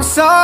I'm sorry.